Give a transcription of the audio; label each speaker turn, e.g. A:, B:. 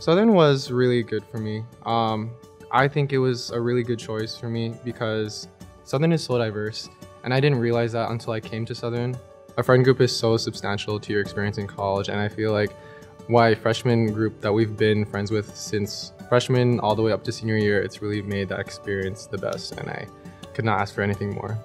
A: Southern was really good for me. Um, I think it was a really good choice for me because Southern is so diverse, and I didn't realize that until I came to Southern. A friend group is so substantial to your experience in college, and I feel like my freshman group that we've been friends with since freshman all the way up to senior year, it's really made that experience the best, and I could not ask for anything more.